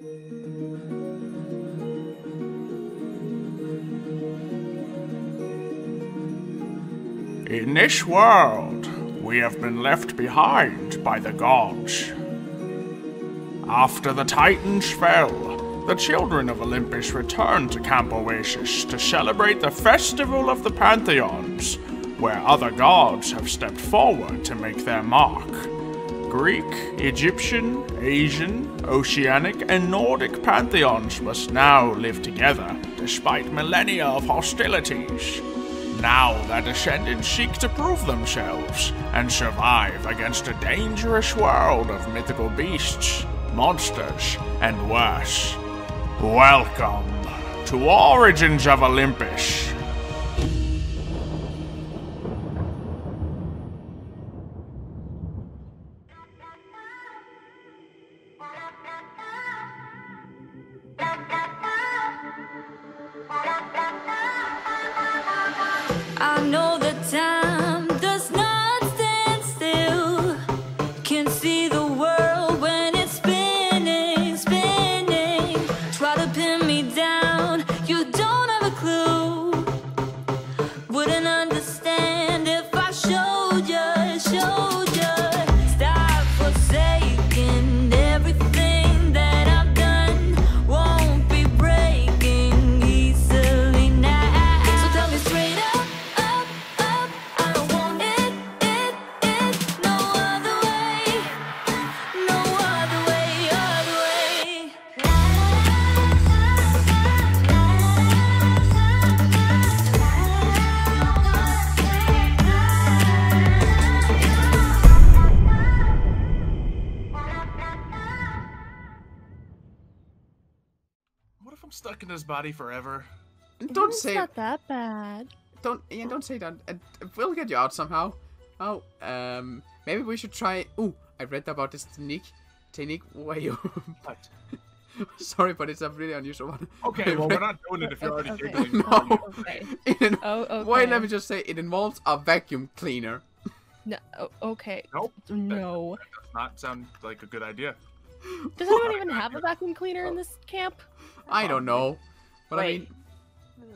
In this world, we have been left behind by the gods. After the Titans fell, the children of Olympus returned to Camp Oasis to celebrate the Festival of the Pantheons, where other gods have stepped forward to make their mark. Greek, Egyptian, Asian, Oceanic, and Nordic pantheons must now live together despite millennia of hostilities. Now their descendants seek to prove themselves and survive against a dangerous world of mythical beasts, monsters, and worse. Welcome to Origins of Olympus. Body forever? Don't It's say not that bad. don't yeah, don't say that. Uh, we'll get you out somehow. Oh, um, maybe we should try. Ooh, I read about this technique. Technique where you. What? Sorry, but it's a really unusual one. Okay, well, we're not doing it if you're already Okay. giggling. No. Okay. It in- Oh, okay. Wait, let me just say it involves a vacuum cleaner. No, oh, okay. Nope. No. That Does not sound like a good idea. Does anyone even have a vacuum cleaner in this camp? I don't know, but I Wait. mean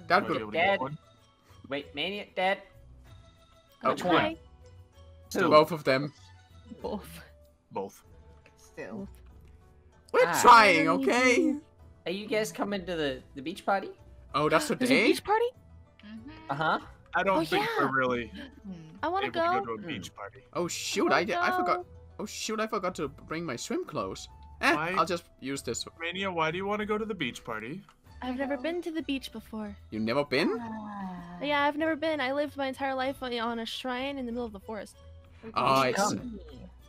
that Might be could. able to get Dad. one. Wait, Mania, Dad? Which Okay. one? Still, Both of them. Both. both. Still. We're Ah. trying, okay? Are you guys coming to the, the beach party? Oh, that's There's a today. beach party? Uh huh. I don't Oh, think yeah. we're really I want to go. go to a Hmm. beach party. Oh shoot! I I, wanna did, I forgot. Oh shoot! I forgot to bring my swim clothes. Eh, Why? I'll just use this. Mania, why do you want to go to the beach party? I've never been to the beach before. You've never been? Yeah, I've never been. I lived my entire life on on a shrine in the middle of the forest. Oh, it's.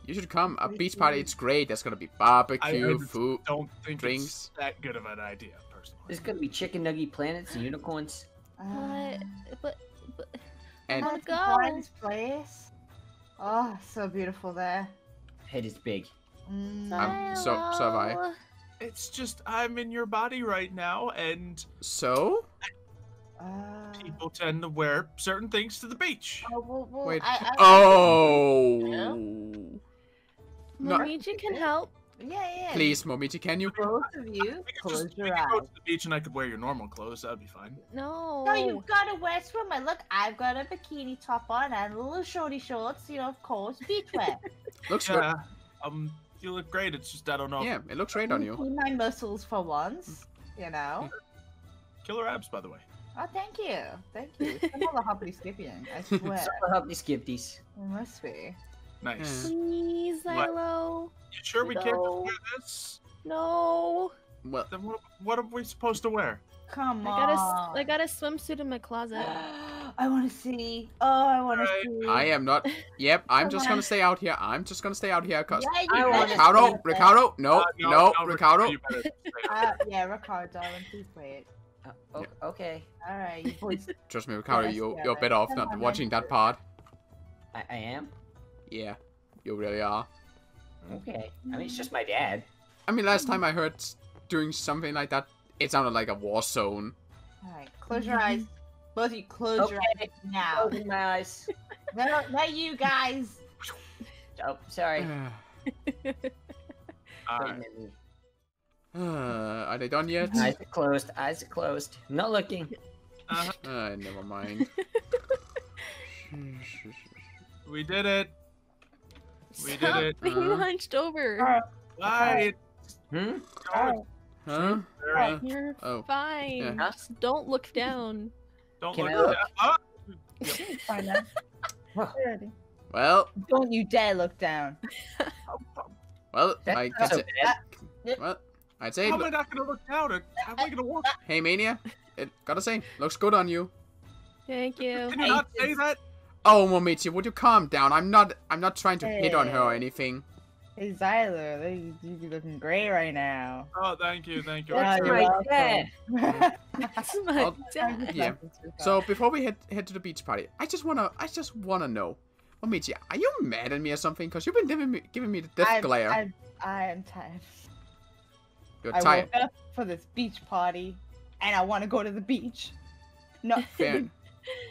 You should come. A beach party. It's great. There's gonna be barbecue, I- food. Don't think Drinks. it's that good of an idea, personally. There's gonna be chicken nugget planets and unicorns. But, but, but And I go. place. Oh, so beautiful there. Head is big. Mm. Um, so- so have I. Hello. It's just I'm in your body right now, and so, Uh, people tend to wear certain things to the beach. oh, well, well, Wait. I, I, oh, No. Momiji can help. Yeah, yeah. please, Momiji, can you? Both of you, We close just your could go eyes. to the beach, and I could wear your normal clothes. That'd be fine. No. No, you gotta wear swimwear. Look, I've got a bikini top on and little shorty shorts. You know, of course, beachwear. Looks good. Um, you look great. It's just I don't know. Yeah, it looks great on you. See my muscles for once. You know. Killer abs, by the way. Oh, thank you, thank you. I'm all the hoppity skipping. I swear, Super help these skipties. it must be. Nice. Please, What? You sure we can't just wear this? No. Well, Then what, what are we supposed to wear? Come I on. got a, s- I got a swimsuit in my closet. I want to see. Oh, I want to see. I am not. Yep, I'm just gonna stay out here. I'm just gonna stay out here, cause Yeah, you I better Ricardo. Ricardo, no, Uh, no, Ricardo. you better stay Uh, yeah, Ricardo, darling, please wait. Uh, o- Okay, All right, you boys. Trust me, Ricardo, Yes, you yeah, you're right. better off not on, watching man. that part. I, I am. Yeah, you really are. Okay. I mean, it's just my dad. I mean, last time I heard doing something like that, it sounded like a war zone. All right, close your eyes. Both of you, close your eyes now. Closing my eyes. No, not you guys. Oh, sorry. Uh, Wait a minute. Are they done yet? Eyes are closed. Eyes are closed. Not looking. Uh, Uh, never mind. we did it. We did it. being Uh-huh. hunched over. Right. Hmm? Oh, Huh? Sarah, You're Oh. fine. Yeah. Just don't look down. Don't Can look. I look? It's fine now. Already. Well, Don't you dare look down. well, That's I not guess so it, bad. well, I'd say, how am I not gonna look down? How am I gonna walk? hey Mania, it gotta say, looks good on you. Thank you. Can you not say that? Oh, Momiji, would you calm down? I'm not, I'm not trying to hit on her or anything. Hey, Xylo, they- you be looking great right now. Oh, thank you, thank you. Yeah, I'm you're sorry. right welcome. That's my dad. Yeah. So before we head head to the beach party, I just wanna, I just wanna know, Momiji, are you mad at me or something? Cause you've been giving me, giving me the death I'm, glare. I'm, I am tired. You're I tired. woke up for this beach party, and I want to go to the beach. No, Fair.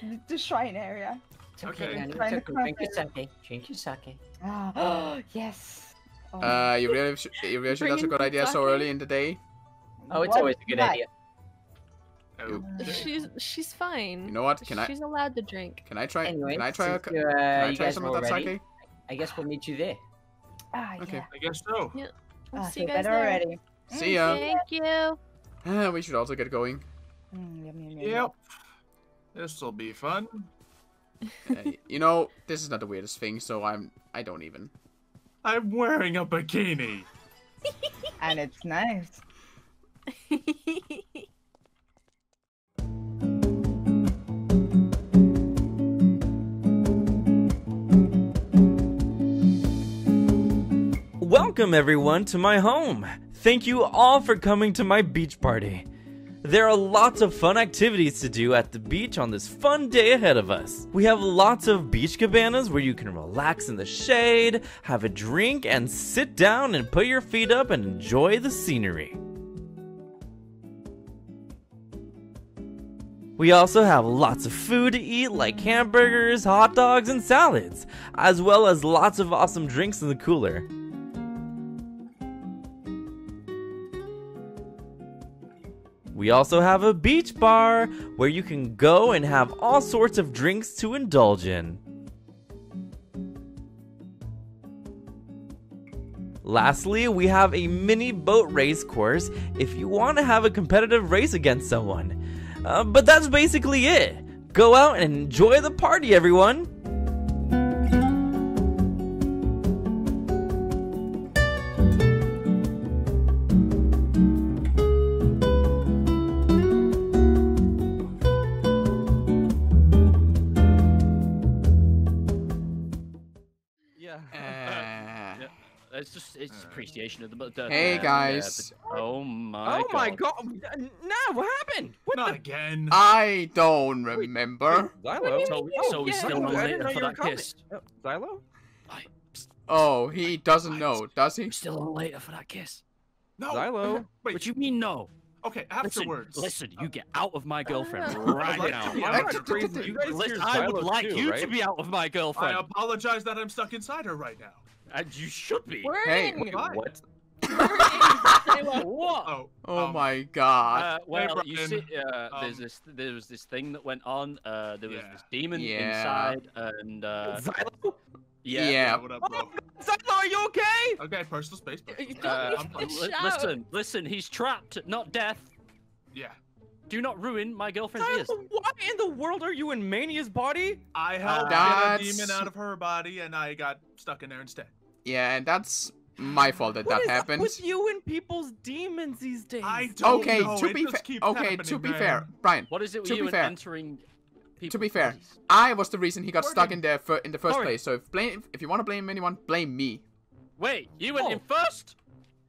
the, the shrine area. It's okay, Okay. Nani. It's Trying to okay. Drink your crack sake. Drink your sake. Ah, yes. Oh, Uh, you really, sh- you really sure that's a good idea so early in the day? Oh, it's what always a good is idea. Oh, She's she's fine. You know what? Can I, She's allowed to drink. can I try, Anyway, can I try, a, since can uh, I you try guys some of all that ready, sake? I guess we'll meet you there. Ah, Okay. yeah. I guess so. We'll Ah, see so you guys better there. already. See ya. Thank you. Ah, we should also get going. Mm, yum, yum, yum, yum. Yep. This'll be fun. Uh, you know, this is not the weirdest thing, so I'm, I don't even. I'm wearing a bikini. And it's nice. Welcome, everyone, to my home. Thank you all for coming to my beach party. There are lots of fun activities to do at the beach on this fun day ahead of us. We have lots of beach cabanas where you can relax in the shade, have a drink, and sit down and put your feet up and enjoy the scenery. We also have lots of food to eat, like hamburgers, hot dogs, and salads, as well as lots of awesome drinks in the cooler. We also have a beach bar where you can go and have all sorts of drinks to indulge in. Lastly, we have a mini boat race course if you want to have a competitive race against someone. Uh, but that's basically it. Go out and enjoy the party, everyone! Appreciation of the. the Hey, uh, guys. but- oh my. oh my god! Nah, what happened? What Not again. I don't remember. Xylo? So, Oh, so we yeah, still on didn't later for that kiss. Oh, Xylo? Aye, psst, Oh, he doesn't know, does he? still on later for that kiss. no. Xylo? Wait. What you mean no? Okay. Afterwards. listen, you get out of my girlfriend right Like, now. I'm I'm not not crazy. crazy. You guys Listen, hear I would like you to be out of my girlfriend. I apologize that I'm stuck inside her right now. And you should be. Hey, Wording. Why? What? What? Oh. Oh um, my god. Uh, well, you see, uh, there's Um, this, there was this thing that went on. Uh, there was Yeah. this demon Yeah. inside, and uh, Xylo? yeah. Yeah. What up, bro? Xylo, are you okay? Okay, personal space. personal space. don't Uh, I'm- to li- listen, listen. He's trapped, not death. Yeah. Do not ruin my girlfriend's ears. Xylo, why in the world are you in Mania's body? I helped That's- get a demon out of her body, and I got stuck in there instead. Yeah, and that's my fault that What that is up happened. with you and people's demons these days? I don't Okay, know. to it be just fair, keeps okay, to be man. fair, Brian, What is it with To you be fair- entering to be fair, I was the reason he got stuck in there fir- in the first Sorry. place. So if blame, if you want to blame anyone, blame me. Wait, you went Oh. in first?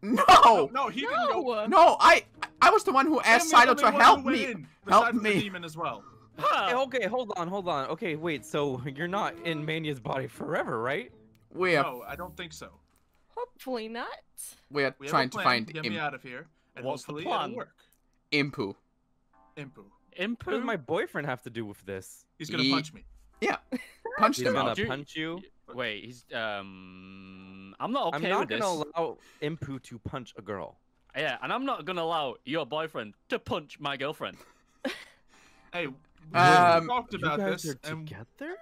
No, No, no, he didn't go. No. no, I, I was the one who asked Sam Xylo to help me. in, Help besides the me. demon as well. Huh. Hey, okay, hold on, hold on. Okay, wait, so you're not in Mania's body forever, right? We are, No, I don't think so. Hopefully not. we are We have trying a to plan find Get me out of here, and What's the hopefully plan? it'll work. Impu. Impu. Impu? What does my boyfriend have to do with this? He's gonna Ye- punch me. Punched He's him gonna out. Do you- punch you. Wait, he's um. I'm not okay I'm not with this. gonna allow Impu to punch a girl. Yeah, and I'm not gonna allow your boyfriend to punch my girlfriend. Hey, we Um, talked You about guys this, are and together?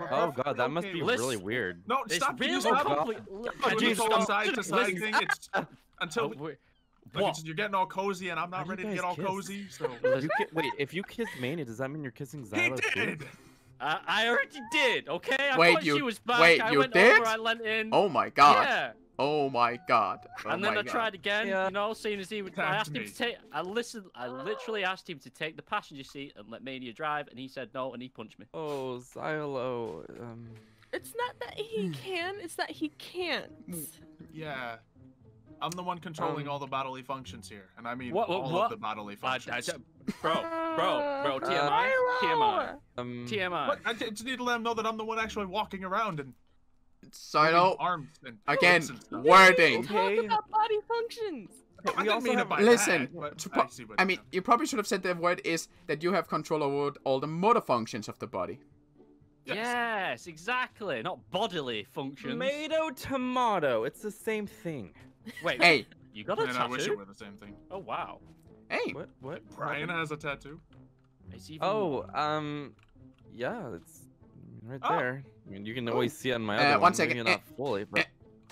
We're Oh god, that must be with- really weird. No, It's stop. Can you really stop? compli- When side to side thing. It's until oh, we, like, it's, you're getting all cozy, and I'm not ready to get all kiss? cozy. So You ki- wait, if you kiss Mania, does that mean you're kissing he Xylo too? did. Uh, I already did, okay? I Wait, thought you- she was back. wait, I you went did? over, I leant in. Oh my god. Yeah. Oh my god. Oh and then I god. tried again, Yeah. you know, seeing as he would. I Tapped asked him to take. I listened. I literally asked him to take the passenger seat and let Mania drive, and he said no, and he punched me. Oh, Xylo. Um, It's not that he can, it's that he can't. Yeah. I'm the one controlling Um, all the bodily functions here, and I mean What- what- all what? of the bodily I, I, functions. bro, bro, bro, TMI, Uh, TMI, um, TMI. What? I just need to let them know that I'm the one actually walking around and moving Xylo, arms and again, foot and stuff. wording. Talk Okay. about body functions. I we didn't also mean have- Listen, that, I pro- see what I you mean, you probably should have said the word is that you have control over all the motor functions of the body. Yes. Yes, exactly. Not bodily functions. tomato, tomato. It's the same thing. Wait, Hey, you got a Man, I wish it tattoo? were the same thing. Oh wow. hey. What? What? Brian has a tattoo. Is he even- Oh, um, yeah, it's right Oh. there. I mean, you can always see it on my Uh, other one one. second, Maybe eh, not fully, but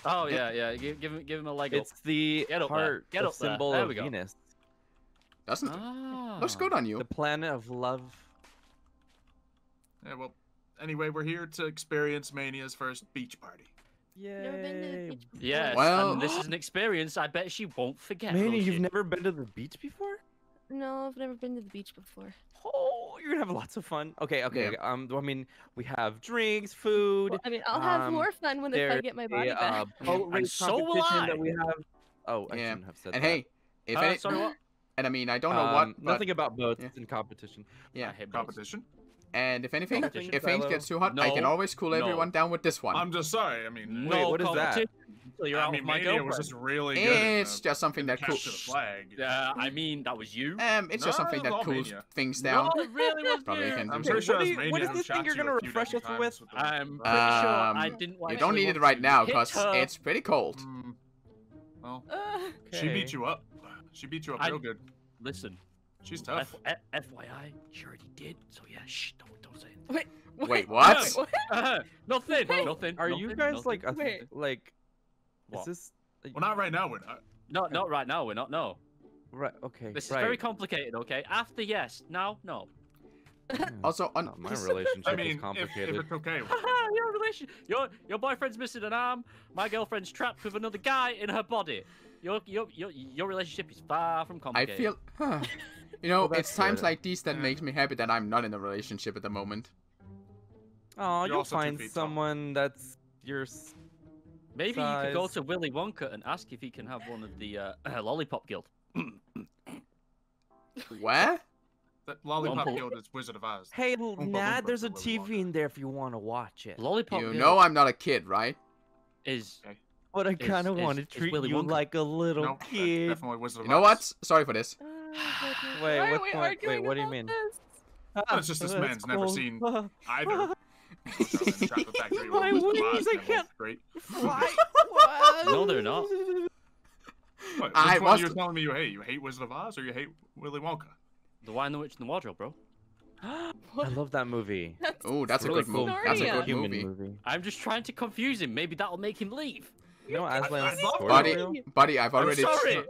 Oh yeah, yeah. Give, give him, give him a leg it's the Get up there. heart, Get the up there. symbol There of we go. Venus, Doesn't Ah. looks good on you. the planet of love. Yeah, well, anyway, we're here to experience Mania's first beach party. Yay! Never been to the beach. Yes, Well- and this is an experience I bet she won't forget. Manny, you've she? never been to the beach before? No, I've never been to the beach before. Oh, you're gonna have lots of fun. Okay, okay. Yeah. Um, I mean, we have drinks, food. Well, I mean, I'll have um, more fun when if I get my body uh, back. boat And race so will competition I. that we have. Oh, I Yeah, shouldn't have said And that. hey, if Uh, any, sorry, what? and I mean, I don't know Um, what, but nothing about boats yeah. in competition. yeah. I hate boats. Competition. And if anything, Competition, if things Xylo. get too hot, I can always cool no. everyone down with this one. I'm just sorry. I mean, No Wait, what is that? competition you're I mean, my Mania was just really good. at, it's just something that cools. the flag. Uh, I mean, that was you. Um, it's just something that cools Mania. things down. No, it really was Probably you. can I'm do pretty that. sure What it do was you- Mania what is who this thing shot you're gonna refresh us with? times I'm pretty sure I Um, didn't want You don't need it right now because it's pretty cold. Mm, well, Uh, she beat you up. She beat you up I- real good. Listen. She's tough. F- F- FYI, she already did. So yeah, shh, don't don't say it. wait, Wait, what? What? Uh, nothing. Wait. Nothing. Are you nothing, guys nothing. like a, Wait. like? What? Is this Well, not right now. We're not. No, not right now. We're not. No. right? Okay, This is right. very complicated. Okay. After yes, now no. Also, on not my relationship I mean, is if, if complicated. it's okay. your relation. Your your boyfriend's missing an arm. My girlfriend's trapped with another guy in her body. Your your your your relationship is far from complicated. I feel, huh. You know, Well, it's times good. like these that Yeah. makes me happy that I'm not in a relationship at the moment. Oh, You're you'll find feet tall. someone that's your. s- Maybe you could go to Willy Wonka and ask if he can have one of the uh, lollipop guild. Where? That lollipop Wumple. guild is Wizard of Oz. Hey, L- Oompa Nad, Loompa there's a for Willy TV in there if you want to watch it. Lollipop Guild. You guild know I'm not a kid, right? is But I kind of want to treat you Wonka. like a little No, kid. definitely Wizard of You know what? Sorry for this. Uh, Wait, why what's are wait, what do you mean? this? It's just this That's man's never cool. seen Ah, either. Chocolate Factory or My Wizard of wings, Oz, I they're both can't- Great. Why? no, they're not. What, I which one was- you're telling me you hate? You hate Wizard of Oz or you hate Willy Wonka? The Wine, the Witch, and the Wardrobe, bro. I love that movie. Oh, that's really a good cool. movie. That's a good Human movie. movie. I'm just trying to confuse him. Maybe that'll make him leave. You know Aslan's Buddy, buddy, I've I'm already. sorry.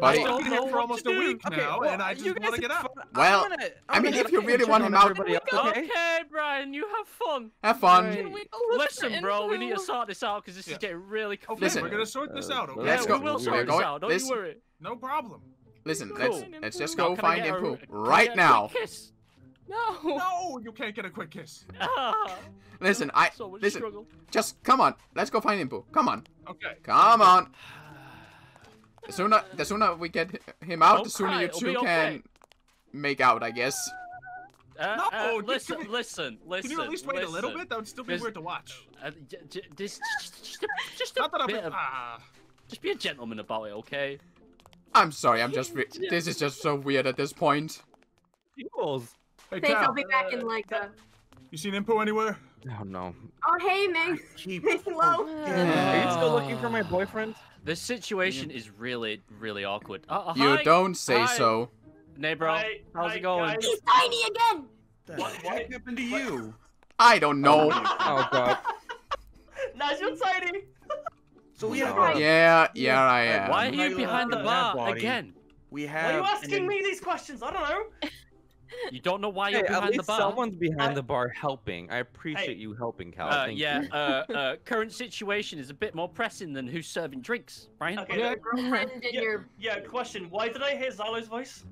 Buddy, I've been know here for almost a week Okay, now, well, and I just want to get have out. fun. Well, I'm gonna, I I'm mean, if you really want him out- everybody else, okay? Okay, Brian, you have fun. have fun. Right. Can we go look Listen, bro, we need to sort this out because this Yeah. is getting really Okay, confusing. Listen. we're gonna sort this Uh, out, okay? Let's yeah, go. we will We're sort this going- out. Don't this- you worry. No problem. Listen, Cool. let's let's just go can find get Impu right now. Kiss? No. No, you can't get a quick kiss. Listen, I so listen. struggle. Just come on. Let's go find Impu. Come on. Okay. Come on. The sooner the sooner we get him out, Don't the sooner cry, you two can okay. make out, I guess. Uh, No, uh, listen, we- listen, listen. Can you at least wait a little bit? That would still be There's- weird to watch. Uh, j- j- this, just, just a, just a Not that of, Ah. just be a gentleman about it, okay? I'm sorry, I'm just this is just so weird at this point. Equals. Hey, Thanks, I'll be back in like a. you seen Impu anywhere? Oh no. Oh, hey, Meg. Keep. Hello. Are you still looking for my boyfriend? This situation is really, really awkward. Uh, You hi, don't say hi. so. Hey, bro. Hi, How's hi, it going? guys. He's tiny again. What, what happened to you? I don't know. Oh god. Nigel Tiny. So we have. God. Yeah, yeah, I am. Why are you behind the bar again? We Why are you asking then- me these questions? I don't know. You don't know why Hey, you're at behind the least bar. someone's behind I- the bar helping. I appreciate Hey. you helping, Cal. Uh, Thank yeah, you. uh, uh, current situation is a bit more pressing than who's serving drinks, Brian. Okay. Yeah. Girlfriend and Yeah. your. Yeah. Question: Why did I hear Xylo's voice?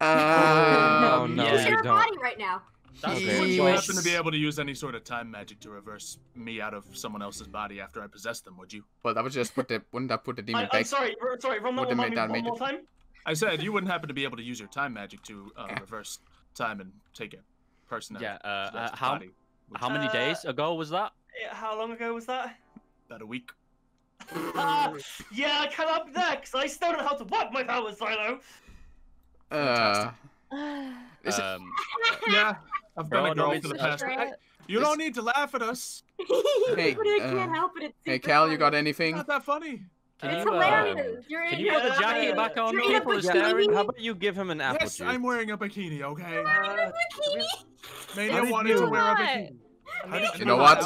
Uh, Oh, no, yeah. Who's you your don't. body right now? That's Would you Yes. happen to be able to use any sort of time magic to reverse me out of someone else's body after I possess them, would you? well, that would just put the wouldn't that put the demon I, I'm sorry. Sorry. Run that Would've one, made by that me made one more time. I said you wouldn't happen to be able to use your time magic to uh, reverse time and take it personally. Yeah, of uh, uh, how body. would how many Uh, days ago was that? Yeah, How long ago was that? About a week. Uh, yeah, I cannot be there because I still don't know how to work my powers, Xylo. Uh, is it- Um, Yeah, I've been Bro, a girl for the uh, past. Right. You don't need to laugh at us. Hey, but I uh, can't help it. It's hey, super Cal, you got funny. anything? Not that funny. Can It's you, uh, hilarious. You're can you put the jacket back on? You're in a People are bikini. staring. How about you give him an apple yes, juice? I'm wearing a bikini. Okay. Uh, Mania How did wanted you- to wear a bikini. I mean, You know what?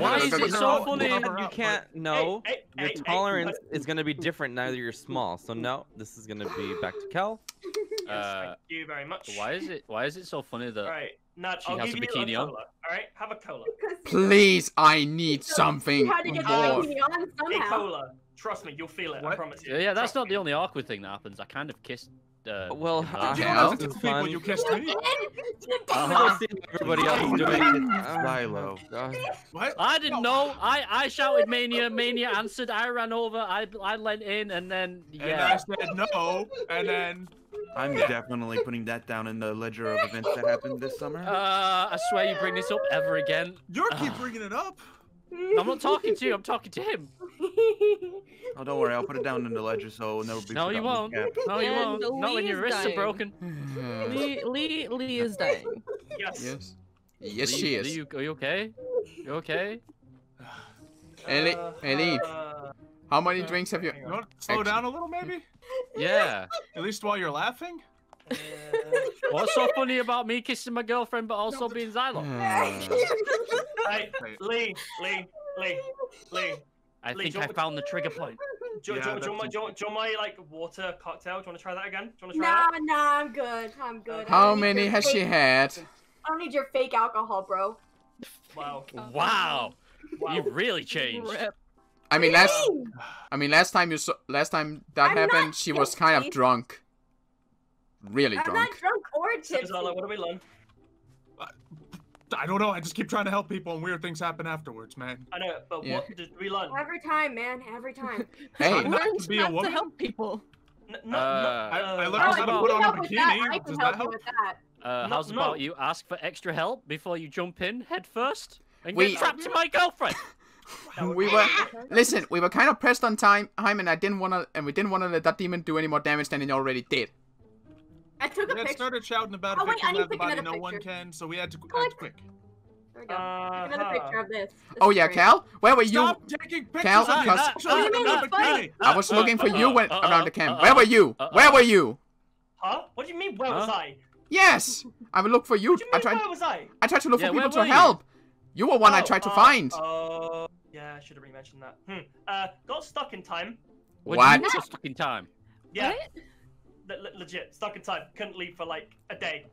Why is it so funny? You can't. No. Hey, hey, Your hey, hey, tolerance is gonna be different now that you're small. So no, this is gonna be back to Cal. Yes, Uh, thank you very much. Why is it? Why is it so funny that? All right, Nat, She I'll has give a you bikini a on? All right, have a cola. Please, I need something You had to get the more. bikini on somehow. A cola. Trust me, you'll feel it. I promise you. Yeah, yeah, that's Trust not me. the only awkward thing that happens. I kind of kissed. Uh, Well, her. uh, You Cal? don't to this is tell people you kissed me. I'm gonna see what everybody else is doing. Xylo. Oh, What? I didn't know. I I shouted mania. Mania answered. I ran over. I I leant in, and then And I said no, and then I'm definitely putting that down in the ledger of events that happened this summer. Uh, I swear you bring this up ever again. you keep bringing it up. I'm not talking to you. I'm talking to him. Oh, don't worry, I'll put it down in the ledger so it'll never be No, you won't. Yeah. No, you And won't. Not when Lee your is wrists are broken. Lee, Lee, Lee is dying. Yes. yes. Yes, Lee, she is. you, are you okay? You okay? Ellie, Uh, Ellie, uh, how many uh, drinks have you? hang You want to slow down a little, maybe? Yeah. At least while you're laughing. Uh, What's so funny about me kissing my girlfriend but also being Xylo? Uh, hey, Lee, Lee, Lee, Lee. I Lee, think I found the trigger point. Do, you- Yeah, do, you- do, you want my, that's- do, you want- do you want my like water cocktail? Do you want to try that again? Do you want to try Nah, nah, I'm good. I'm good. How many your has she had? I don't need your fake alcohol, bro. Wow. Wow. wow. You really changed. I mean, last, I mean, last time you saw, last time that I'm happened, she was kind of drunk. Really I'm drunk. not drunk or So, tipsy. What do we learn? I don't know. I just keep trying to help people, and weird things happen afterwards, man. I know, but Yeah. what did we learn? Every time, man. Every time. Hey, Not Learn to be a not to help people. N- no, Uh, I- I uh, learned How's how to about- put on a help that. bikini. I Does can that help you help? with that. Uh, how's no. about you ask for extra help before you jump in head first and We- get trapped to my girlfriend? we were listen. We were kind of pressed on time, time, and I didn't wanna, and we didn't wanna let that demon do any more damage than it already did. I took a We had picture. started shouting about Oh, a wait, I need to the body another no one can, so we had to act Click. quick. There we go. Uh, Take another picture of this. This Oh yeah, great. Cal, where were you? Stop taking pictures Cal, of me. because- Show What do you mean funny? I was looking for you when uh, around the camp. uh, Where were you? uh, Where uh. were you? Huh? What do you mean? Where was Huh? I? Yes, I would look for you. What do you I tried. Where was I? I tried to look Yeah, for people to you? help. You were one I Oh, tried to uh, find. Oh, yeah, I should have re-mentioned that. Hmm. Uh, got stuck in time. What? What? do you mean stuck in time? Yeah, What? Le- le- legit, stuck in time. Couldn't leave for like a day.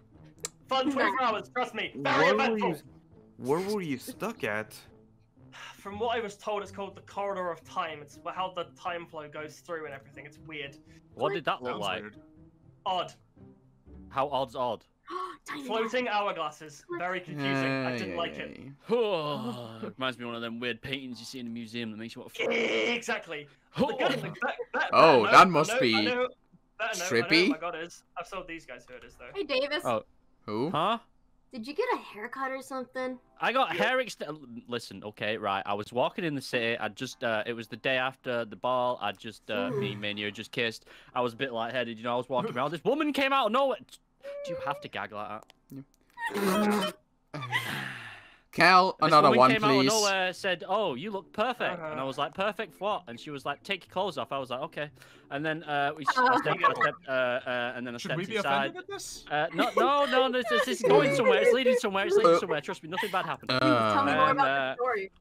Fun 24 hours, trust me. Very Where were eventful. you? Where were you stuck at? From what I was told, it's called the corridor of time. It's how the time flow goes through and everything. It's weird, What did that look Sounds like? weird. odd, How odd's odd? Floating hourglasses. Very confusing. I didn't like it. Oh, Reminds me of one of them weird paintings you see in a museum that makes you want to. Exactly. The good, the, be- be- Oh, better that note- must I know- be I know, better note, I know who trippy. my god is. I've told these guys who it is though. Hey Davis, Oh. Who? Huh? did you get a haircut or something? I got hair ext- Listen, okay, right. I was walking in the city. I just, uh, it was the day after the ball. I just, uh, me, Mania just kissed. I was a bit lightheaded, you know. I was walking around. This woman came out of nowhere. Do you have to gag like that? Cal, Cal, This another woman one, came out of nowhere, said, "Oh, you look perfect," and I Uh-huh. was like, "Perfect for what?" And she was like, "Take your clothes off." I was like, "Okay." And then uh, we s- Uh. I stepped, I stepped, uh, uh, and then I Should stepped we be inside. offended at this? Uh, no, no, no, this, this is going somewhere. It's leading somewhere. It's leading somewhere. Trust me, nothing bad happened. Tell me more about uh, the story.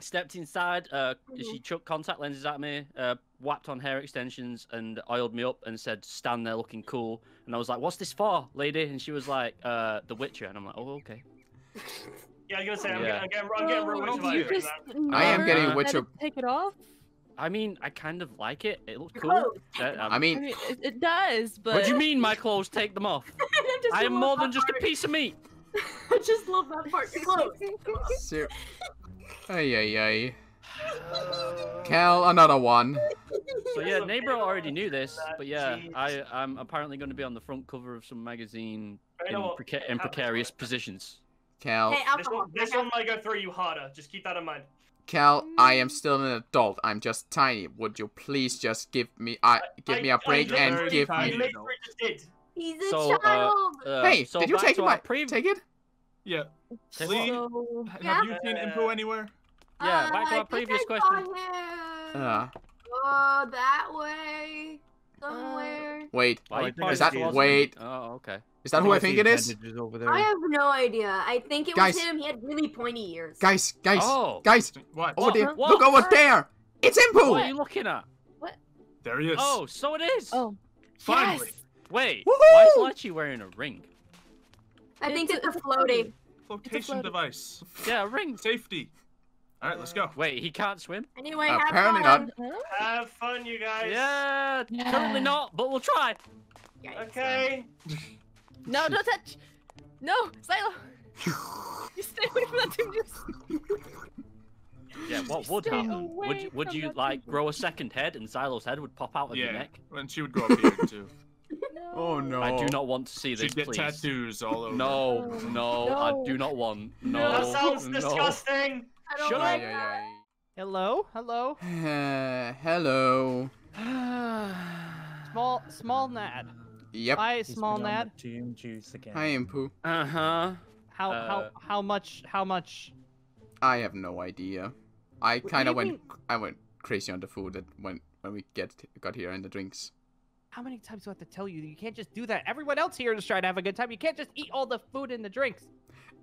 stepped inside. Uh, Mhm. She chucked contact lenses at me, uh, whapped on hair extensions, and oiled me up and said, "Stand there looking cool." And I was like, "What's this for, lady?" And she was like, uh, "The Witcher." And I'm like, "Oh, okay." Yeah, I was gonna say I'm Yeah. getting, I'm getting, I'm getting Oh, Witcher do you vibes right just. I am never getting Witcher- Take it off. I mean, I kind of like it. It looks cool. clothes, take um, I I mean, mean, it, it does, but what do you mean, my clothes? Take them off. I am more than just a piece of meat. I just love that part. Your clothes. Take them off. ser- ay, ay, ay. Cal, another one. So yeah, neighbor already knew this, but yeah, jeez. I I'm apparently going to be on the front cover of some magazine in, preca- in happens, precarious right? positions. Cal, Hey, This one, this one might go through you harder. Just keep that in mind. Cal, I am still an adult. I'm just tiny. Would you please just give me, I give me a I- I break and give I me? literally just. He's a So, uh, child. Uh, Hey, so did you take my? our pre- Take it? Yeah. Say Lee. So, have you Yeah. seen Impu anywhere? Yeah, Uh, back to our previous I question. saw. Uh, Oh, that way. Somewhere. wait. Oh, you I think pointing Is that- wait. Oh, okay. Is that who I think it is? Over I have no idea. I think it Guys. was him. He had really pointy ears. Guys, guys, Oh. guys, What? over What? there. What? Look over there. It's What are you looking at? What? There he is. Oh, so it is. oh, finally. yes. Wait, why is Lachi wearing a ring? I think It's it's, a- a floating. Flotation device. Yeah, a ring. Safety. All right, let's go. Wait, he can't swim? Anyway, Apparently have fun. Huh? Have fun, you guys. Yeah, Yeah. currently not, but we'll try. Yikes. Okay. No, don't touch. No, Xylo. you stay away from that thing. Just. Yeah, what would Stay happen? Would you, would you like thing. grow a second head and Xylo's head would pop out of your Yeah. neck? And she would grow a beard too. No. Oh no. I do not want to see this, She'd get please. tattoos all over. No, No. no, I do not want. No, that sounds no. disgusting. I don't Shut like Ay, that. Hello, hello. Uh, hello. Small, small Nad. Yep. Hi, small Nad. Team juice again. Hi, Impu. Uh huh. How, Uh, how, how much, how much? I have no idea. I kind of went. mean? I went crazy on the food that when when we get got here and the drinks. How many times do I have to tell you? You can't just do that. Everyone else here is trying to have a good time. You can't just eat all the food and the drinks.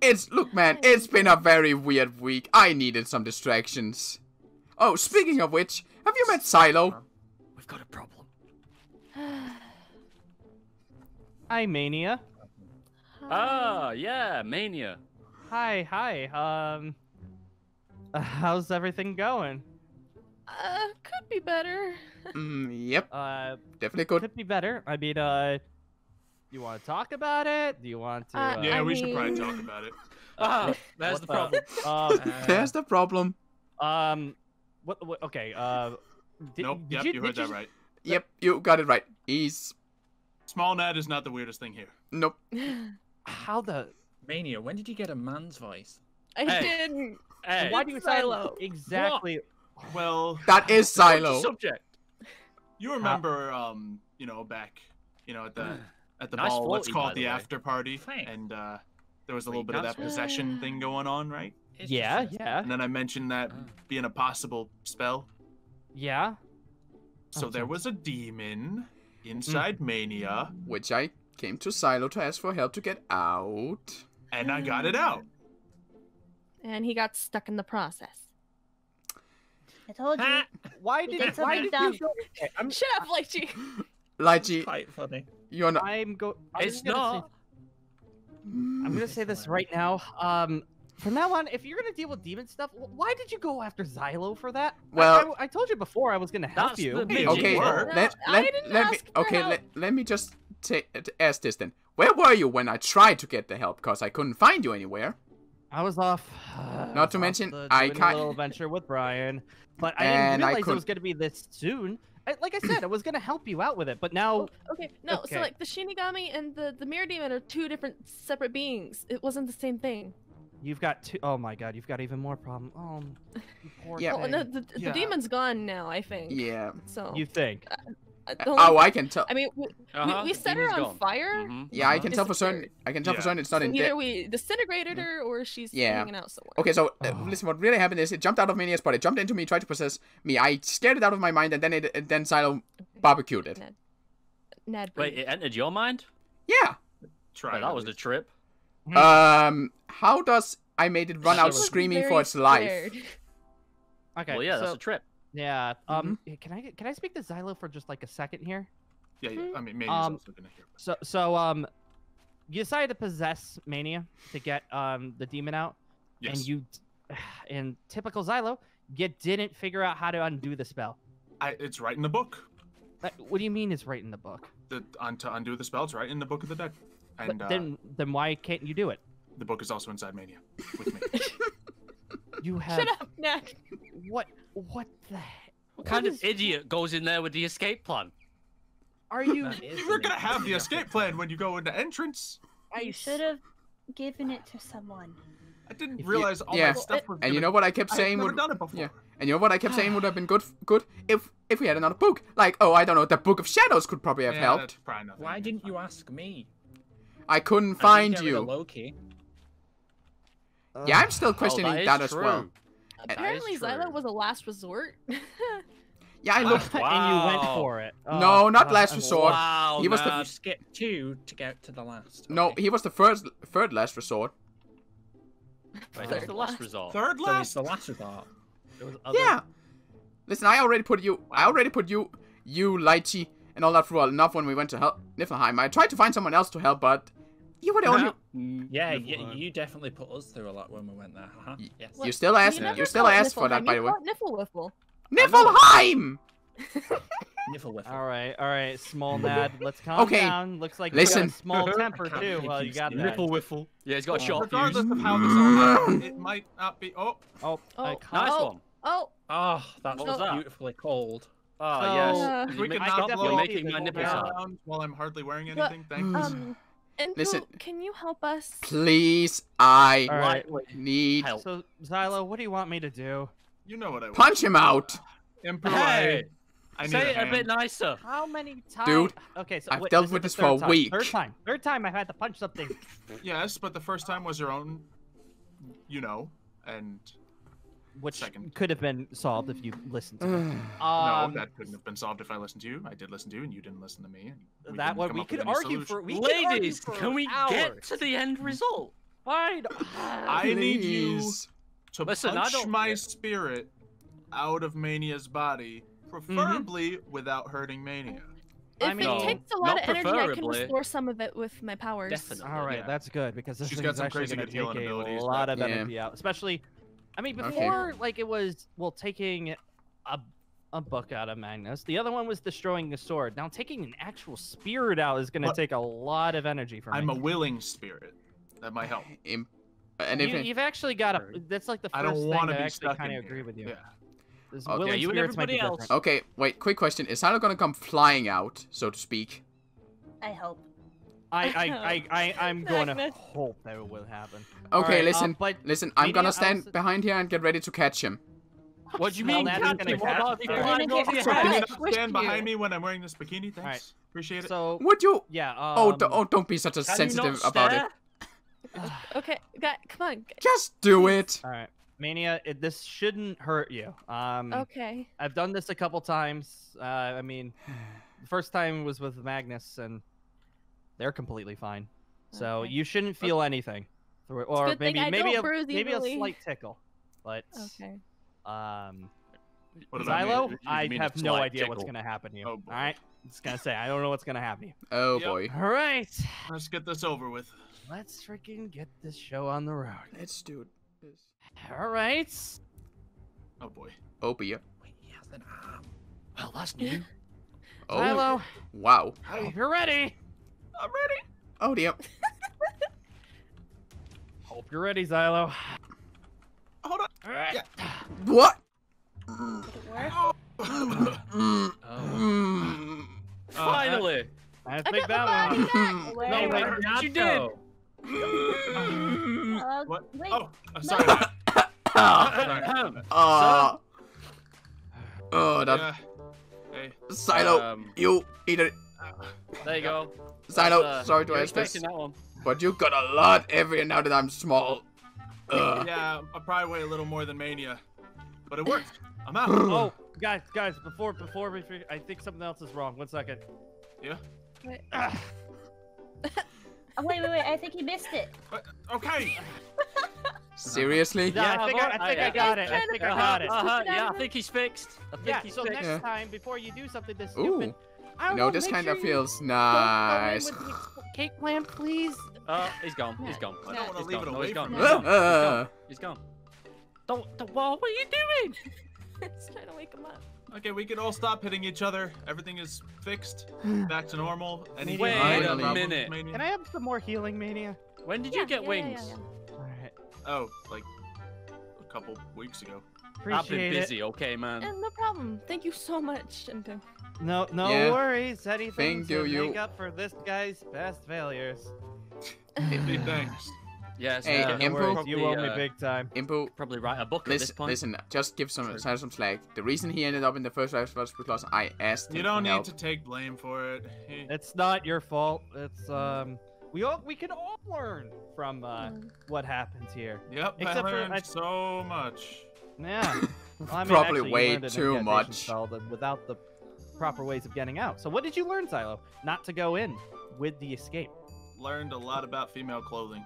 It's look, man. It's been a very weird week. I needed some distractions. Oh, speaking of which, have you met Xylo? We've got a problem. Hi, Mania. Ah, yeah, mania. Hi, hi. Um, uh, how's everything going? Uh, could be better. Mm, yep, Uh, definitely good. could be better. I mean, uh, you want to talk about it? Do you want to? Uh, Uh, Yeah, I we should probably talk about it. Ah, What- there's the problem. Um, There's the problem. um, what, what? Okay. Uh, did, nope. did Yep, you, you, heard did that right. Yep, you got it right. He's Small Ned is not the weirdest thing here. nope. How the? Mania, when did you get a man's voice? I Hey. didn't. Hey, Why do you sound Xylo. exactly? Well, That is Xylo. subject? you remember, um, you know, back, you know, at the at the Nice ball. Let's call it the the way. after party, Thanks. and uh, there was a Wait, little bit of that possession thing going on, right? It's Yeah, just- yeah, And then I mentioned that Ah. being a possible spell. yeah. So Oh, there was a demon inside Mania, Which I came to Xylo to ask for help to get out. and I got it out. And he got stuck in the process. I told you. Why You did get why did done. you go? Okay, I'm Shut up, Lychee. Lychee, Quite funny. you're not. I'm go. I'm It's gonna say- not. I'm gonna say this right now. Um, from now on, if you're gonna deal with demon stuff, why did you go after Xylo for that? Well- I, I told you before I was gonna help you. the Hey, midget Okay, were. let, I let, didn't let me for okay help. let, let me just take ask this then. Where were you when I tried to get the help? Cause I couldn't find you anywhere. I was off. Uh, I Not was to off mention, the- I doing a little adventure with Brian, but I And didn't I realize it couldn't- was gonna be this soon. I, like I said, I was gonna help you out with it, but now oh, Okay, no. Okay. So like the Shinigami and the the mirror demon are two different separate beings. It wasn't the same thing. You've got two oh my god, you've got even more problem. Oh, poor Yeah. Oh, no, the, thing. the Yeah. demon's gone now. I think. Yeah. So. You think? Uh, the Oh, I can tell. I mean, we, Uh-huh, we, we set her on gone. fire. Mhm. Yeah, I can tell for certain. I can tell for certain it's not So in either dead. we disintegrated her or she's Yeah. hanging out somewhere. Okay, so uh, listen. What really happened is it jumped out of Mania's body, jumped into me, tried to possess me. I scared it out of my mind, and then it, and then Xylo barbecued it. Ned. Ned. Wait, breathe. it entered your mind? Yeah. Try. Wait, that was the trip. Um. How does I made it run She out screaming for its life? Okay. well, yeah, that's a trip. Yeah. Um. Can I can I speak to Xylo for just like a second here? Yeah, yeah. I mean, Mania's Um, also gonna hear. So so um, you decided to possess Mania to get um the demon out, Yes. and you, in typical Xylo, you didn't figure out how to undo the spell. I, it's right in the book. What do you mean it's right in the book? The on to undo the spell. It's right in the book of the dead. But And uh, then then why can't you do it? the book is also inside Mania with me. You have Shut up, Ned. what what the heck? What kind of idiot goes in there with the escape plan? Are you? You're gonna have the escape plan when you go into the entrance. I should have given it to someone. I didn't you- realize all yeah. my stuff was. And you know what I kept I've saying never would done it before. Yeah. And you know what I kept saying would have been good good if if we had another book. Like, oh, I don't know, the Book of Shadows could probably have Yeah, helped. probably. Why didn't you ask me? I couldn't find did get rid of you. Loki. Yeah, I'm still Oh, questioning that is that as true. well. Apparently, true. Xylo was a last resort. Yeah, I looked. and you went for it. No, Oh, not uh, last uh, resort. Wow, He was the- You skipped two to get to the last. No, he was the first third last resort. Wait, that's the last resort. Third So he's the last resort. there was other- Yeah. Listen, I already put you. I already put you, you Lychee, and all that through enough when we went to help Niflheim. I tried to find someone else to help, but you were the only. Mm, Yeah, you, you definitely put us through a lot when we went there. Haha. Yes. You still asked. never You still call asked for that, by the way. call it Nifflewiffle. Niflheim. Nifflewiffle. All right, all right, small Nad. Let's calm Okay, down. Looks like you listen. got a small temper too. can't Well, you got still. that. Nipple whiffle. Yeah, he's got a short fuse. Regardless of how this all happened, it might not be. Oh, Oh, I Oh, Nice Oh. one. Oh, Oh, that's What was that? beautifully cold. Oh, So- yes. Uh, we can I not blow You're making my nipples this around while I'm hardly wearing anything. Thank um, Enfu, Listen. can you help us? Please, I All right. need. Help. So Xylo, what do you want me to do? You know what I want. Punch him out. Emperor. Hey, I need say a it a hand. bit nicer. How many times? Dude, okay, so I've wait, dealt this with this for a time. week. Third time. Third time I've had to punch something. Yes, but the first time was your own. You know, and which Second. could have been solved if you listened to me. no, Um, that couldn't have been solved if I listened to you. I did listen to you, and you didn't listen to me. We that didn't what come we could any argue solution. for. We could argue Ladies, for can we hours. get to the end result? Fine. I need you to Listen, punch don't- my spirit out of Mania's body, preferably without hurting Mania. I If mean- it takes a lot of energy, I can restore some of it with my powers. Definitely. All right, Yeah. that's good because this She's thing got is actually crazy going to take a lot of Yeah. energy out. Especially, I mean, Okay. before like it was well taking a a book out of Magnus. The other one was destroying the sword. Now taking an actual spirit out is going to take a lot of energy from me. I'm me. a willing spirit. That might help. Im- and you, if it- you've actually got a. That's like the first I don't thing want that to I be actually stuck kind in of agree with you. Yeah. This Okay. willing you and spirits might be everybody different. Okay, wait. Quick question: Is Silo gonna come flying out, so to speak? I hope. I, I, I, I, I'm going to hope that it will happen. Okay, Alright, um, listen, but listen. I'm gonna stand was- behind here and get ready to catch him. What do you mean, that is catch gonna him? Catch- about if he Alright. flies over your So can you head? not Squish stand behind me when I'm wearing this bikini? Thanks. Alright. Appreciate it. So Would you? yeah. Um, oh, oh, don't be such a sensitive about it. Okay, guy, come on. Just do it. All right, Mania. It, this shouldn't hurt you. Um, Okay. I've done this a couple times. Uh, I mean, the first time was with Magnus, and they're completely fine. So Okay. you shouldn't feel anything, through it. or good thing maybe I maybe don't a bruise maybe a slight tickle. But Okay. um, What I mean? I have no slight idea what's gonna happen to you. Oh, all boy. right, just gonna say I don't know what's gonna happen to you. Oh Yep. boy. All right, Let's get this over with. let's freaking get this show on the road. Let's do it. All right. Oh boy. Oh dear. Wait, he has an arm. Well, that's new. Oh. Xylo, Wow. hope you're ready. I'm ready. Oh dear. Hope you're ready, Xylo. Hold on. All right. Yeah. What? Oh. Oh. Finally. Nice I big got my bad body one. No, wait, Naruto. you did. Uh, What? Wait. Oh, I'm sorry. Ah, Sorry. Ahem. ah. Oh, that. Yeah. Hey, Okay. Xylo, Um, you eat it. There you go. Xylo, That's, uh, sorry to you're ask this, expecting that one. but you got a lot heavier now that I'm small. Ugh. Yeah, I probably weigh a little more than Mania, but it worked. I'm out. oh, guys, guys, before before we, fi- I think something else is wrong. One second. Yeah. Ah, Oh, wait, wait, wait. I think he missed it. But, Okay. Seriously? Yeah, I think I, I think I got it. I think I got it. Uh-huh, yeah, I think he's fixed. I think Yeah. he's So fixed. next Yeah. time, before you do something this Ooh. Stupid, I You know, will this kind sure of you feels don't go in nice. Cake plan, please. Oh, he's gone. He's gone. I don't want to leave gone. it No, away he's gone. from He's you. gone. He's Uh. He's gone. Don't, don't, what are you doing? It's trying to wake him up. Okay, we can all stop hitting each other. Everything is fixed. Back to normal. Any Wait a problems, minute. Mania? Can I have some more healing mania? When did Yeah, you get yeah, yeah, wings? yeah, yeah. All right. Oh, like a couple weeks ago. Appreciate I've been Appreciate it. busy, okay, man. Eh, no problem. Thank you so much, Shinto. No, no Yeah. worries. Anything Thank to you, you- make up for this guy's past failures. Hey, thanks. Yes. Hey, we Impo- worries. You probably, owe me uh, big time. Impu, Probably write a book at this listen, point. listen, just give some Xylo some slack. The reason he ended up in the first race was because I asked him You don't need help. to take blame for it. He- It's not your fault. It's um, we all we can all learn from uh, what happens here. Yep, Except I for- learned I- so much. Yeah. Well, I mean, Probably actually, way too much. spell without the proper ways of getting out. So what did you learn, Xylo? Not to go in with the escape. Learned a lot about female clothing.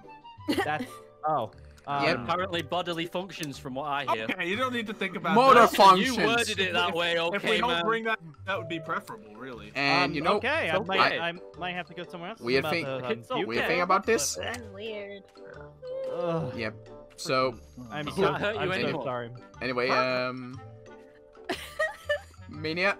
That's oh. Um, Yep. Apparently bodily functions from what I hear. Okay, you don't need to think about Motor that. functions. You worded it that way, okay, If we don't man. bring that, that would be preferable, really. And um, you know, okay, I might, okay. I might have to go somewhere else. Weird about thing- the, um, It's okay. weird thing about this. That's weird. Ugh, Yep. So I'm so, can't hurt you I'm so anymore. sorry. anyway, um, Mania,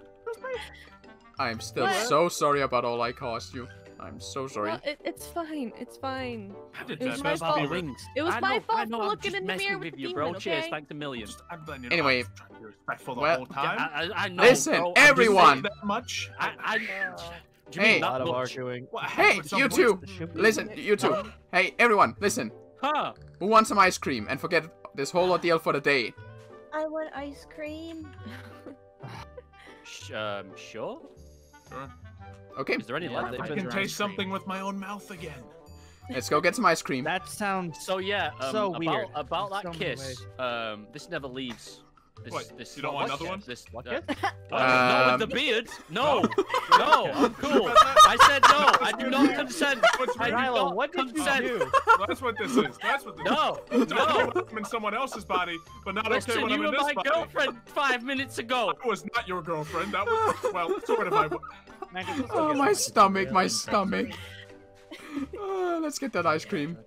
I'm still What? so sorry about all I caused you. I'm so sorry. Well, it, it's fine. It's fine. How did It was my fault. up? wings. It was I my know, fault I know, for I'm looking just in the messing mirror with with you, the bro. demon, Cheers, okay? thanks a million. Just- I'm letting you know, Anyway. I was trying to be respectful the Well, whole time. I, I, I know. Listen, bro, everyone. that much. I, I, do you Hey. mean A lot of arguing. Well, Hey, you point- two, listen, you two. Hey, everyone, listen. Huh? Who wants some ice cream and forget this whole ordeal for the day? I want ice cream. Sh- um, sure. Sure. Okay, Is there any Yeah, left? they've I can taste something with my own mouth again. let's go get some ice cream. That sounds So yeah, um, So about, weird. about that so many kiss. Um, this never leaves. This, What, This, you don't want another kiss? one? This, What uh, kiss? uh, no, Um, with the beard. No, no, I'm cool. I said no. I do not consent. What's I do not what did you consent. do? That's what this is. That's what this No, is. It's okay no. I'm in someone else's body, but not okay when I'm you were my girlfriend five minutes ago. I was not your girlfriend. That was well, sort of. I. wa- Magnus, let's go Oh, my stomach, my stomach. Uh, let's get that ice cream.